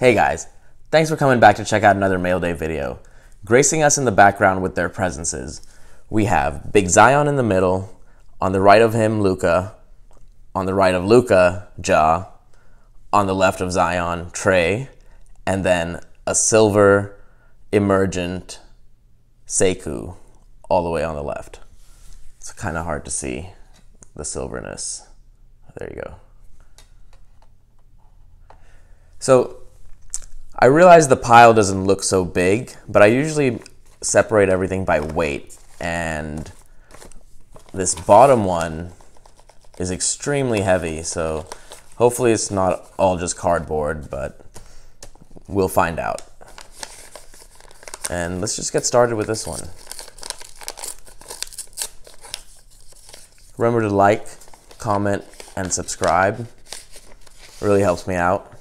Hey guys, thanks for coming back to check out another Mail Day video. Gracing us in the background with their presences, we have Big Zion in the middle, on the right of him, Luka, on the right of Luka, Ja, on the left of Zion, Trae, and then a silver emergent Sekou all the way on the left. It's kind of hard to see the silverness. There you go. So I realize the pile doesn't look so big, but I usually separate everything by weight. And this bottom one is extremely heavy, so hopefully it's not all just cardboard, but we'll find out. And let's just get started with this one. Remember to like, comment, and subscribe. It really helps me out.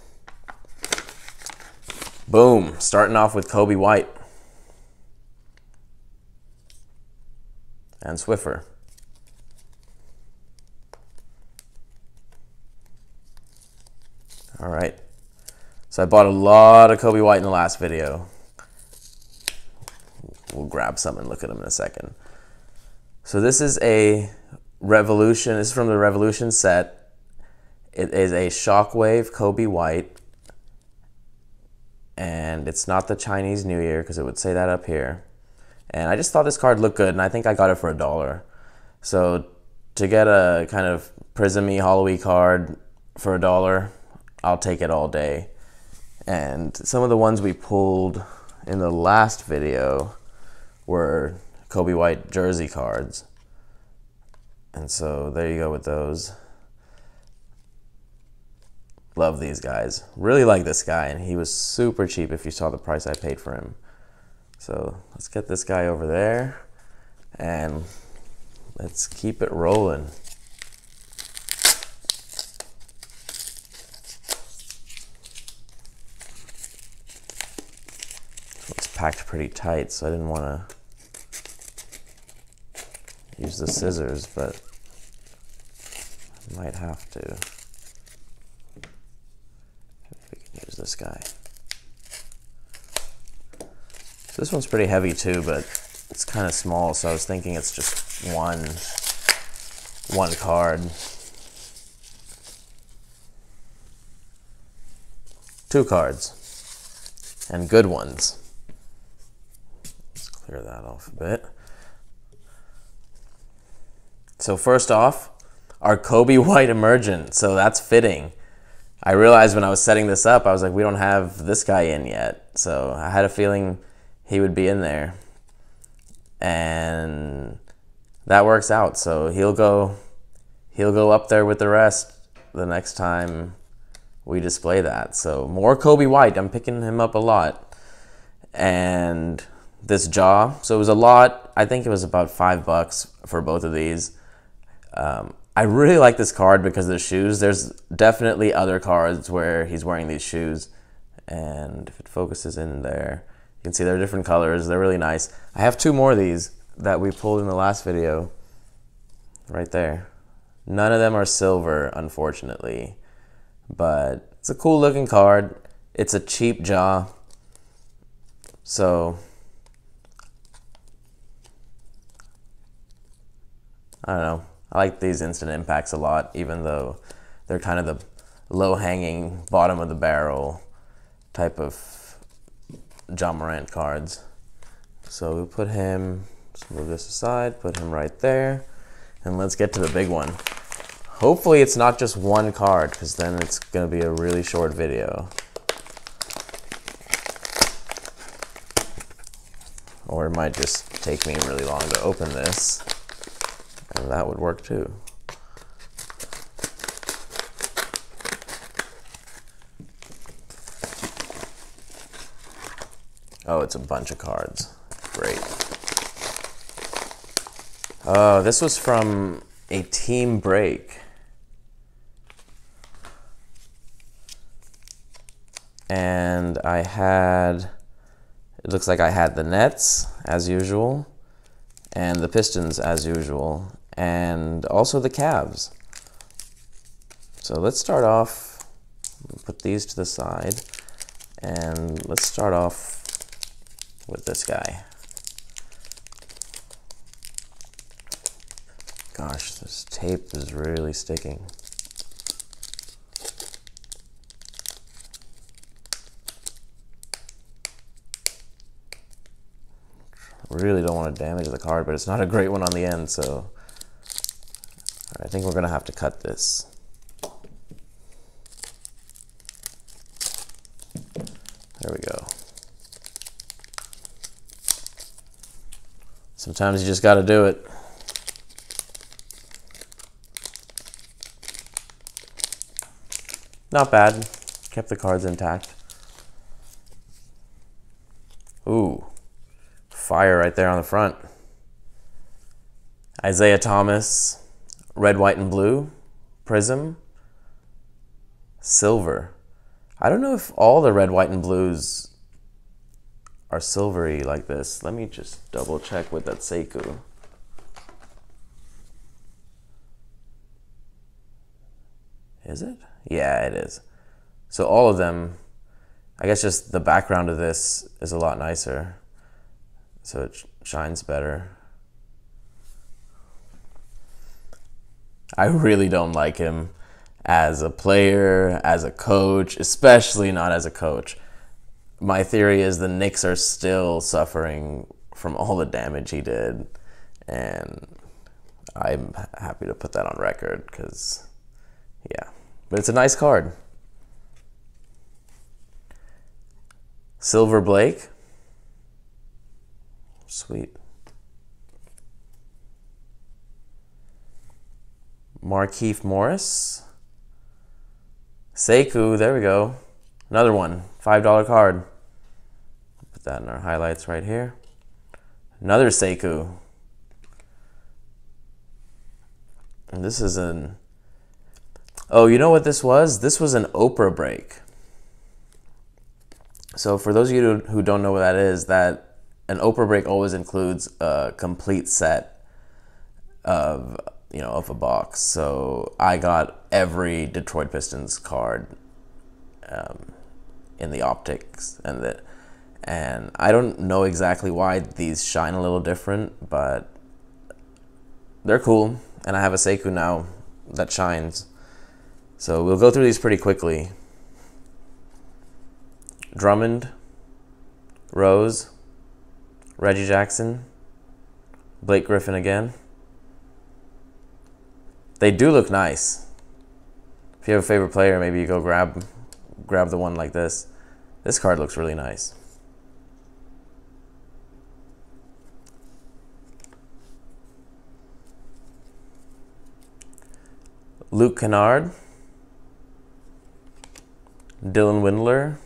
Boom, starting off with Coby White and Swiffer. All right. So I bought a lot of Coby White in the last video. We'll grab some and look at them in a second. So this is a Revolution. This is from the Revolution set. It is a Shockwave Coby White and it's not the Chinese New Year because it would say that up here. And I just thought this card looked good, and I think I got it for a dollar. So to get a kind of Prismy Hollowy card for a dollar, I'll take it all day. And some of the ones we pulled in the last video were Coby White jersey cards. And so there you go with those. Love these guys. Really like this guy, and he was super cheap if you saw the price I paid for him. So let's get this guy over there, and let's keep it rolling. It's packed pretty tight, so I didn't want to use the scissors, but I might have to. This guy. This one's pretty heavy too, but it's kind of small, so I was thinking it's just one, one card. Two cards, and good ones. Let's clear that off a bit. So first off, our Coby White Emergent, so that's fitting. I realized when I was setting this up, I was like, we don't have this guy in yet. So I had a feeling he would be in there. And that works out. So he'll go he'll go up there with the rest the next time we display that. So more Coby White. I'm picking him up a lot. And this Ja. So it was a lot. I think it was about five bucks for both of these. Um, I really like this card because of the shoes. There's definitely other cards where he's wearing these shoes. And if it focuses in there, you can see they're different colors. They're really nice. I have two more of these that we pulled in the last video. Right there. None of them are silver, unfortunately. But it's a cool looking card. It's a cheap Ja. So, I don't know. I like these instant impacts a lot, even though they're kind of the low hanging, bottom of the barrel type of Ja Morant cards. So we put him, move this aside, put him right there, and let's get to the big one. Hopefully it's not just one card, because then it's going to be a really short video. Or it might just take me really long to open this. And that would work too. Oh, it's a bunch of cards. Great. Oh, this was from a team break. And I had, it looks like I had the Nets, as usual, and the Pistons, as usual, and also the Cavs. So let's start off, put these to the side, And let's start off with this guy. Gosh, this tape is really sticking. Really don't want to damage the card, but it's not a great one on the end, so I think we're gonna have to cut this. There we go. Sometimes you just gotta do it. Not bad. Kept the cards intact. Ooh. Fire right there on the front. Isiah Thomas, red, white, and blue. Prizm. Silver. I don't know if all the red, white, and blues are silvery like this. Let me just double check with that Sekou. Is it? Yeah, it is. So all of them, I guess just the background of this is a lot nicer. So it shines better. I really don't like him as a player, as a coach, especially not as a coach. My theory is the Knicks are still suffering from all the damage he did. And I'm happy to put that on record because, yeah. But it's a nice card. Silver Blake. Sweet. Markieff Morris. Sekou, there we go. Another one, $5 card. Put that in our highlights right here. Another Sekou. And this is an Oh, you know what this was? This was an Oprah break. So for those of you who don't know what that is, that an Oprah break always includes a complete set of you know of a box. So I got every Detroit Pistons card um, in the optics and the and I don't know exactly why these shine a little different, but they're cool. And I have a Sekou now that shines. So we'll go through these pretty quickly. Drummond, Rose, Reggie Jackson, Blake Griffin again. They do look nice. If you have a favorite player, maybe you go grab grab the one like this. This card looks really nice. Luke Kennard. Dylan Windler,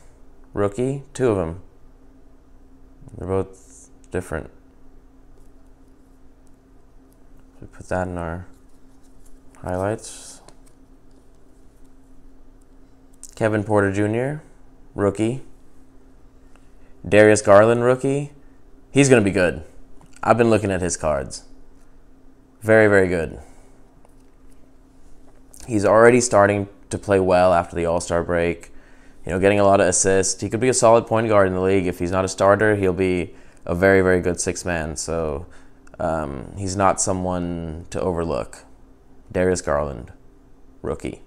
rookie, two of them. They're both different. We put that in our highlights. Kevin Porter Jr., rookie. Darius Garland, rookie. He's going to be good. I've been looking at his cards. Very, very good. He's already starting to play well after the All Star break you know, getting a lot of assists. He could be a solid point guard in the league. If he's not a starter, he'll be a very, very good six man. So um, he's not someone to overlook. Darius Garland, rookie.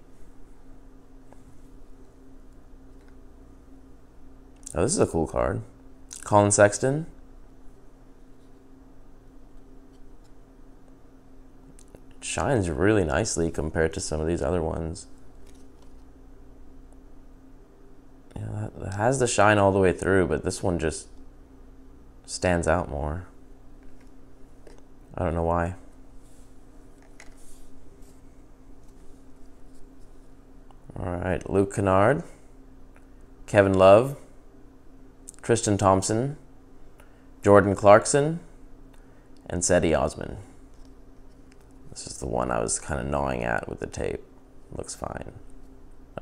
Oh, this is a cool card. Collin Sexton. Shines really nicely compared to some of these other ones. Yeah, that has the shine all the way through, but this one just stands out more. I don't know why. All right, Luke Kennard, Kevin Love, Tristan Thompson, Jordan Clarkson, and Cedi Osman. This is the one I was kind of gnawing at with the tape. Looks fine,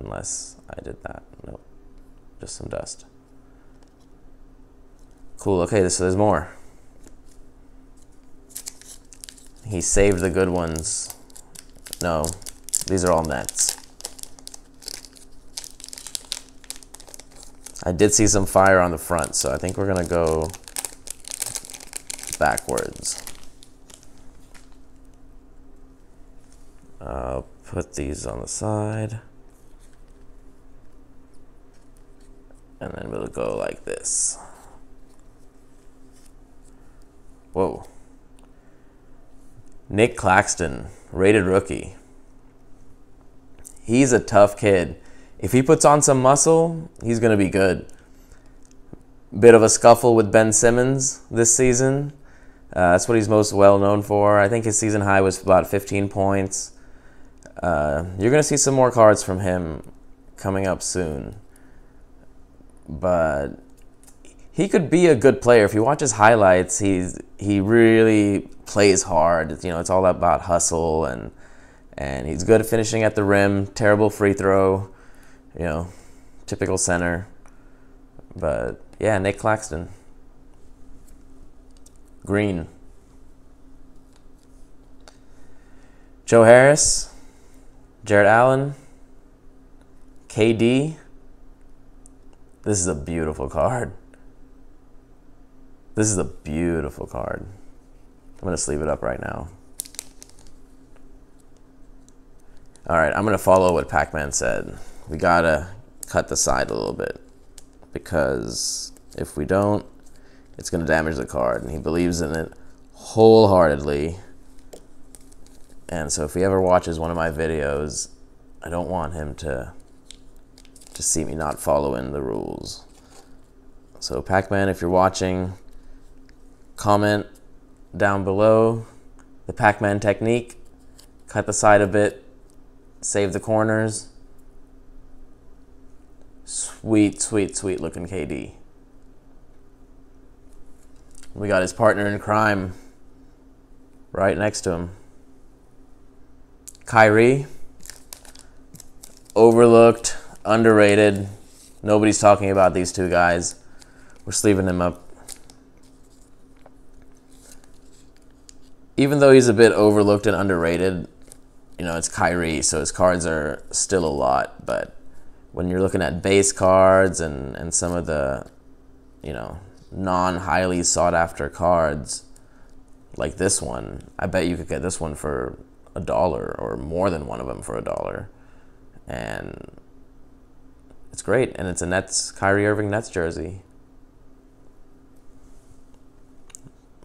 unless I did that. Nope just some dust. Cool, okay, so there's more. He saved the good ones. No, these are all Nets. I did see some fire on the front, so I think we're going to go backwards. I'll put these on the side. And then we'll go like this. Whoa. Nic Claxton, rated rookie. He's a tough kid. If he puts on some muscle, he's going to be good. Bit of a scuffle with Ben Simmons this season. Uh, that's what he's most well known for. I think his season high was about 15 points. Uh, you're going to see some more cards from him coming up soon. But he could be a good player. If you watch his highlights, he's he really plays hard. You know, it's all about hustle and and he's good at finishing at the rim. Terrible free throw, you know, typical center. But yeah, Nic Claxton. Green. Joe Harris, Jarrett Allen, KD. This is a beautiful card. This is a beautiful card. I'm going to sleeve it up right now. All right, I'm going to follow what Pac-Man said. We got to cut the side a little bit because if we don't, it's to damage the card. And he believes in it wholeheartedly. And so if he ever watches one of my videos, I don't want him to, to see me not following the rules. So Pac-Man, if you're watching, comment down below the Pac-Man technique. Cut the side a bit, save the corners. Sweet, sweet, sweet looking KD. We got his partner in crime right next to him. Kyrie, overlooked, underrated. Nobody's talking about these two guys. We're sleeving him up even though he's a bit overlooked and underrated, you know, it's Kyrie, so his cards are still a lot. But when you're looking at base cards and, and some of the, you know, non highly sought after cards, like this one, I bet you could get this one for a dollar or more than one of them for a dollar. And it's great. And it's a Nets, Kyrie Irving Nets jersey.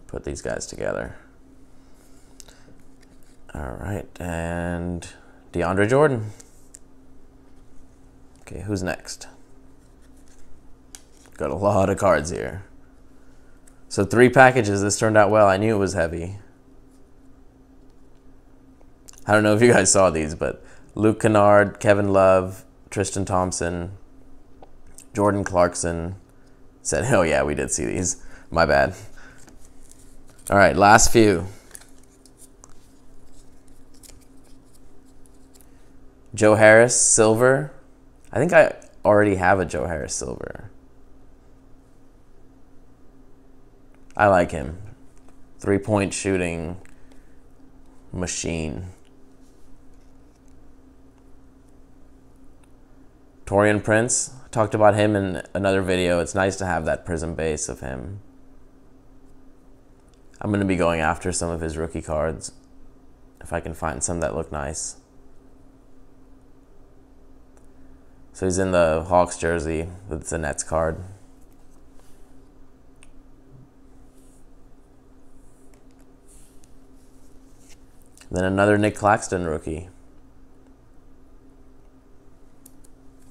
Put these guys together. All right, and DeAndre Jordan. Okay, who's next? Got a lot of cards here. So three packages. This turned out well. I knew it was heavy. I don't know if you guys saw these, but Luke Kennard, Kevin Love, Tristan Thompson, Jordan Clarkson said, "Oh yeah, we did see these. My bad." All right, last few. Joe Harris, silver. I think I already have a Joe Harris silver. I like him. Three point shooting machine. Taurean Prince, talked about him in another video. It's nice to have that Prizm base of him. I'm going to be going after some of his rookie cards if I can find some that look nice. So he's in the Hawks jersey with the Nets card. Then another Nic Claxton rookie.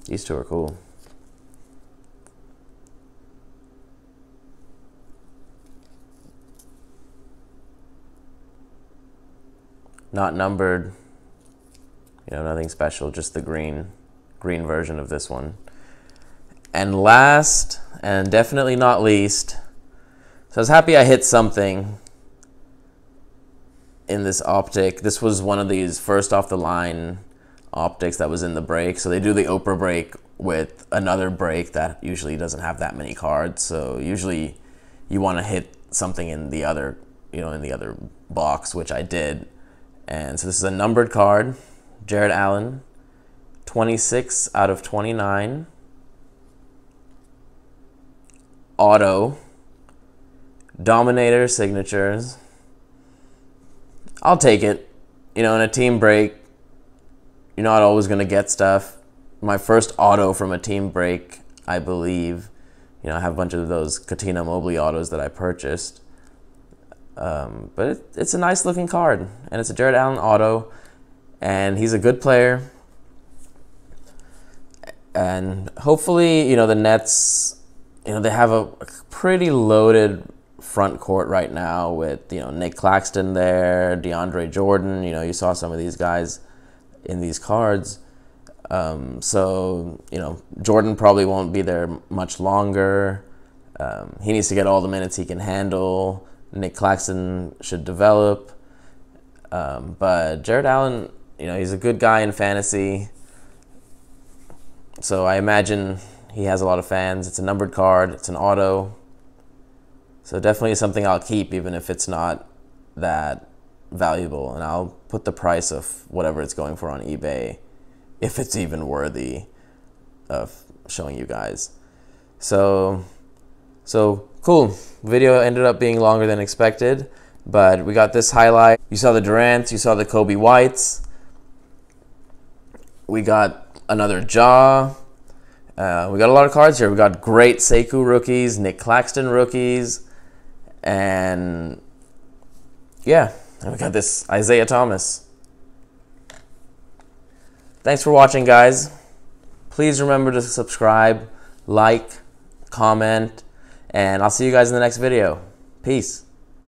These two are cool. Not numbered, you know, nothing special, just the green green version of this one. And last, and definitely not least, so I was happy I hit something in this optic. This was one of these first off the line optics that was in the break. So they do the Oprah break with another break that usually doesn't have that many cards. So usually you want to hit something in the other, you know, in the other box, which I did. And so this is a numbered card, Jarrett Allen, 26 out of 29. auto. Dominator signatures. I'll take it. You know, in a team break, you're not always going to get stuff. My first auto from a team break, I believe, you know, I have a bunch of those Katina Mobley autos that I purchased. Um, but it, it's a nice looking card, and it's a Jarrett Allen auto, and he's a good player. And hopefully, you know, the Nets, you know, they have a pretty loaded front court right now with, you know, Nic Claxton there, DeAndre Jordan. You know, you saw some of these guys in these cards. Um, so, you know, Jordan probably won't be there much longer. Um, he needs to get all the minutes he can handle. Nic Claxton should develop. Um, but Jarrett Allen, you know, he's a good guy in fantasy. So I imagine he has a lot of fans. It's a numbered card, it's an auto. So definitely something I'll keep, even if it's not that valuable. And I'll put the price of whatever it's going for on eBay, if it's even worthy of showing you guys. So, so cool. Video ended up being longer than expected, but we got this highlight. You saw the Durant, you saw the Kobe Whites. We got another Ja. Uh, we got a lot of cards here. We got great Sekou rookies, Nic Claxton rookies, and yeah, and we got this Isiah Thomas. Thanks for watching, guys. Please remember to subscribe, like, comment, and I'll see you guys in the next video. Peace.